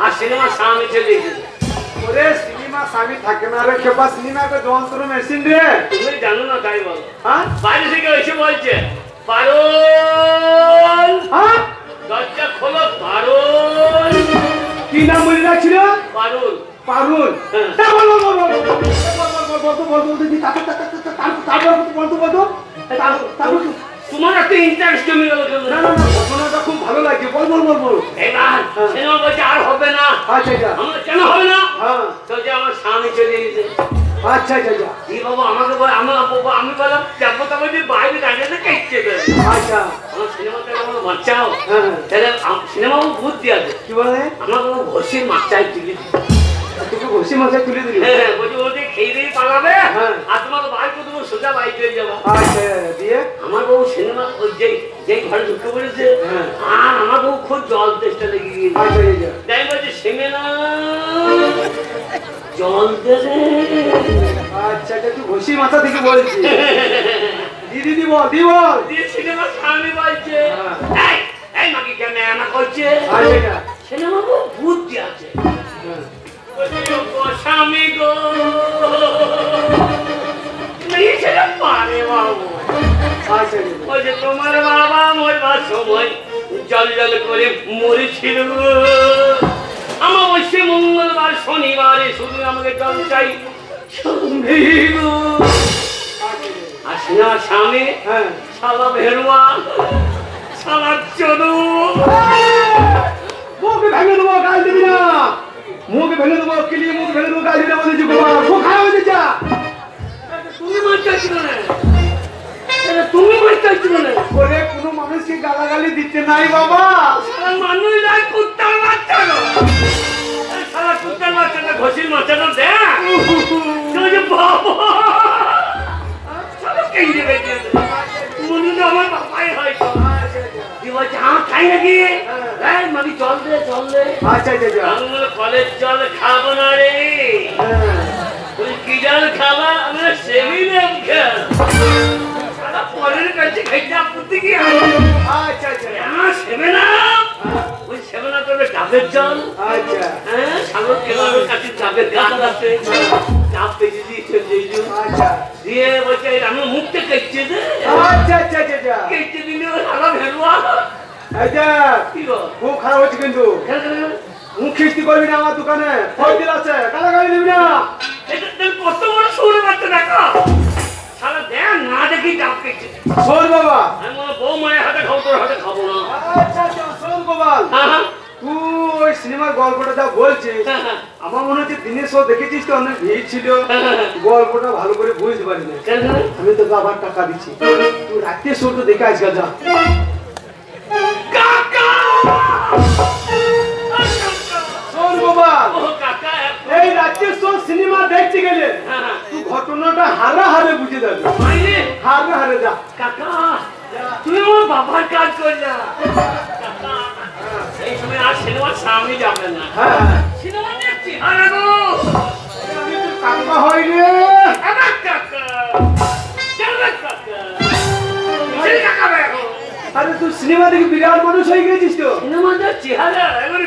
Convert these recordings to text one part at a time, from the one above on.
আর সিনেমার সামনে চলে ওরে সিনেমা স্বামী থাকে না রে খেপা সিনেমা তো যন্ত্র মেশিন রে তুমি জানো না তাই বলো হ্যাঁ বাইরে থেকে এসে বলছে পারুল হ্যাঁ দরজা খোলো পারুল কি নাম বলে রাখছিল পারুল পারুল হ্যাঁ। তা বল বল বল বল বল বল বল বল বল তারপর তারপর বল তো বল তো তারপর তারপর তোমার একটা ইন্টারেস্ট জমে গেল। না না না ঘটনাটা খুব ভালো লাগছে। বল বল বল বল। এবার সিনেমা বলছে আর হবে না। আচ্ছা আচ্ছা। আমার কেন হবে না? হ্যাঁ। তো যে আমার স্বামী চলে গেছে। আচ্ছা আচ্ছা আচ্ছা। এই বাবু আমাকে বল আমার বাবা আমি বললাম যাব তো বলছি বাইরে দাঁড়িয়ে না কাটছে আচ্ছা। আমার সিনেমাতে আমার বাচ্চাও হ্যাঁ। তাহলে সিনেমাও বুদ্ধি আছে। কি বলে? আমার কোনো ঘষির মাচায় তুলে দিই তোকে ঘষি মাথায় তুলে দিলি হ্যাঁ বলছি ওদের খেয়ে দিয়ে পালাবে। হ্যাঁ। আর তোমার সোজা হয়ে যাব। আচ্ছা দিয়ে? আমার বউ সিনেমা ওই যেই যেই ঘরে ঢুকে পড়েছে হ্যাঁ। আর আমার বউ খুব জল তেষ্টা লেগে গিয়েছে। আচ্ছা তাই বলছে না জল। আচ্ছা তুই ঘষি মাথা থেকে বলছিস দি দিদি বল দি বল। দিয়ে সিনেমা সামনে বলছে হ্যাঁ। এই এই মাকে কেন এমন করছে? সিনেমা বউ বুদ্ধি আছে। হ্যাঁ। বলছে, "ও স্বামী গো। মেয়ে পারে বাবু। ওই যে তোমার বাবা মরবার সময় জল জল করে মরেছিল গো। অমাবস্যা মঙ্গলবার শনিবারে শুধু আমাকে জল চাই। আর সামনে হ্যাঁ। সালা ভেরুয়া সালা চনু মুখ ভেঙে দেবো গাল দিবি না। মুখ ভেঙে দেবো কিলিয়ে মুখ ভেঙে দেবো গাল দিবি না বলেছি চাইছিল না তুমি মার চাইছিল না ওরে কোনো মানুষকে গালাগালি দিতে নাই বাবা মানুষ যায় কুত্তার বাচ্চা সারা কুত্তার বাচ্চাটা ঘষির মাথাটা দেখ বাবা সারা কেঁদে বেঁচে আছে। মনে আমার বাবাই হয়তো বলছে আমার খাই নাকি এই মামি জল দে জল দে আচ্ছা আচ্ছা আচ্ছা কলের জল খাব না রে ওই কিজাল খালা আমরা সেমিনাম খেল সারা পরের কাছে খাইতে আপত্তি কি আচ্ছা আচ্ছা। হ্যাঁ সেমিনাম ওই সেমিনা করবে ডাবের জল। আচ্ছা। হ্যাঁ সাগর খেলার কাছে ডাবের গাছ আছে। ডাব পেজে দিয়েছে জেজু আচ্ছা। দিয়ে বলছে আমি মুখটা কেটছে দে। আচ্ছা আচ্ছা আচ্ছা, আচ্ছা। কেটছে দিলে ওর ভেলুয়া আচ্ছা কি গো? খুব খারাপ হচ্ছে কিন্তু। মুখ খিস্তি করবি না আমার দোকানে। ফল দিল আছে কালা গাড়ি না। কত বড় সুর বাচ্চা দেখো? সারা দেখ না দেখি ডাব পেঁচে শোন বাবা। আমি বউ মায়ের হাতে খাব তোর হাতে খাব না। আচ্ছা আচ্ছা শোন হ্যাঁ হ্যাঁ। তুই ওই সিনেমার গল্পটা যা বলছিস হ্যাঁ। আমার মনে হচ্ছে দিনের শো দেখেছিস তো অনেক ভিড় ছিল। গল্পটা ভালো করে বুঝতে পারি না। আমি তোকে আবার টাকা দিচ্ছি। তুই রাত্রে শো তো দেখে আসগা যা। এই শো সিনেমা দেখতে গেলে হ্যাঁ। তুই ঘটনাটা হারে হারে বুঝে যাবি। হারে হারে যা। কাকা তুমি আমার বাবার কাজ করলা। কাকা, এই সময় আর সিনেমার সামনে যাবে না। হ্যাঁ হ্যাঁ। সিনেমা দেখছি। আরে গো আমি তোর কাকা হই রে। আমার কাকা। আরে তুই সিনেমা দেখে বিরাট মানুষ হয়ে গেছিস তো। সিনেমা চেহারা এবারে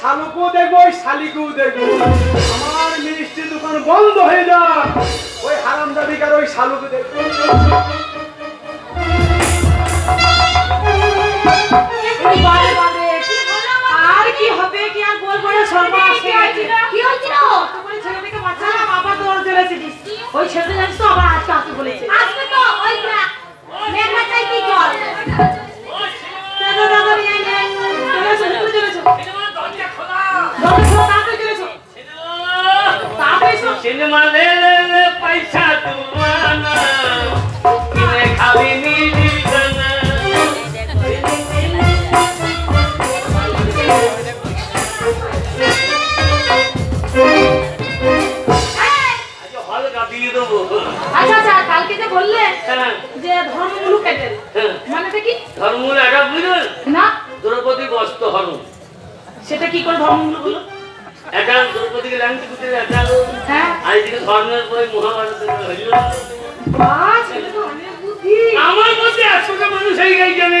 শালুকেও দেখব ওই শালিকেও দেখব। আমার মিষ্টি দোকান বন্ধ হয়ে যাক। ওই হারাম দাদিকার ওই শালুকে দেখব। আর কি হবে কি আর বলব না সর্বনাশ হয়ে গেছে কি হয়েছিল? তোমার ছেলেটাকে বাঁচালাম আবার ওই ছেলেটা জানিস তো আবার আজকে আসতে বলেছে। আসবে তো ওই মেঘনা চাইতে চল দাদা সেটা কি করে ধর্মগুলো বলো? এটা দ্রৌপদীকে লাঙ্গি কুটে এটা হ্যাঁ। আর এদিকে মানুষ হয়ে গেছে আমি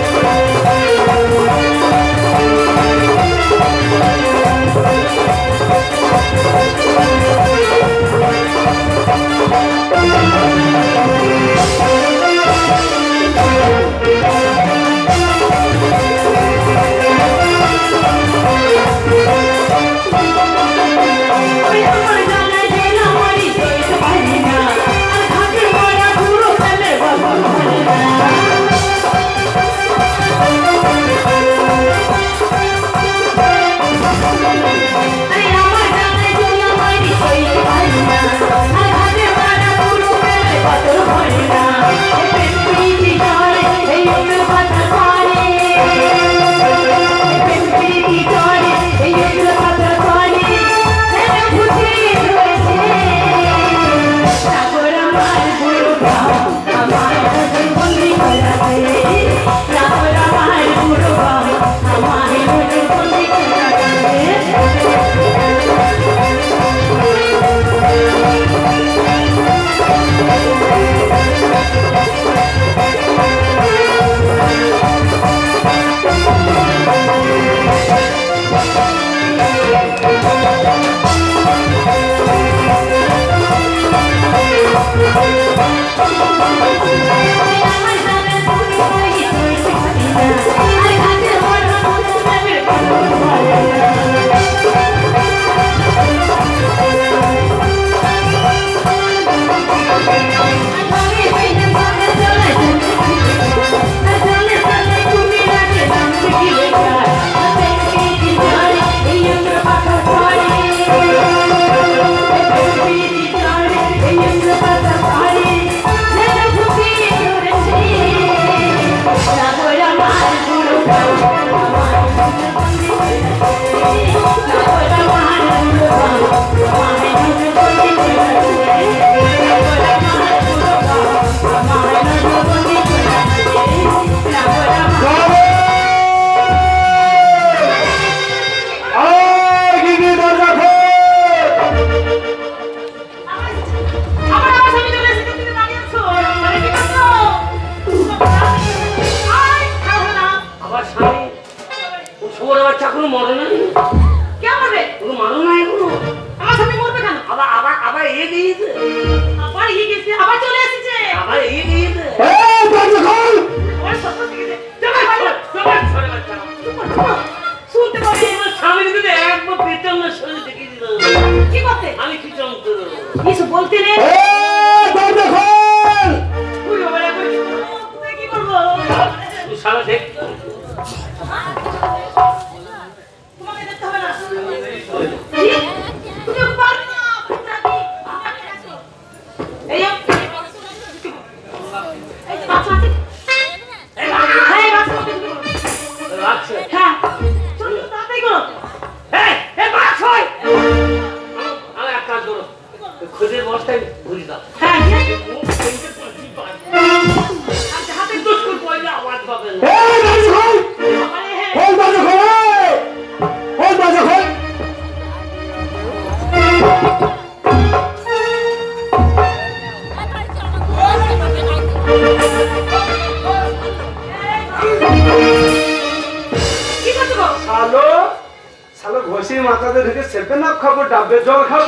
Thank you. খুদের বস্তায় ঘুরি দাও হ্যাঁ। আওয়াজ পাবে মাথাতে ঢুকে সেভেন আপ খাব ডাবে জল খাব?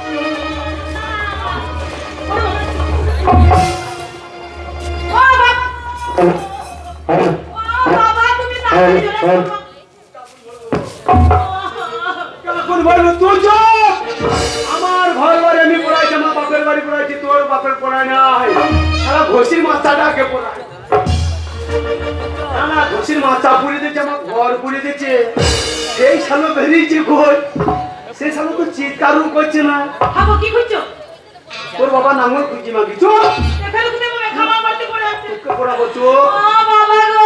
আমার ঘর পুড়ে দিচ্ছে সেই সালো বেরিয়েছে কই সেই সালো তো চিৎকারও করছে না। কি খুঁজছো? তোর বাবা নাঙ্গল খুঁজি মাগি চুপ! এখানে কোথায় বাবা খাবার বাড়তে করে আছে। তোকে পড়াবো ও বাবা গো!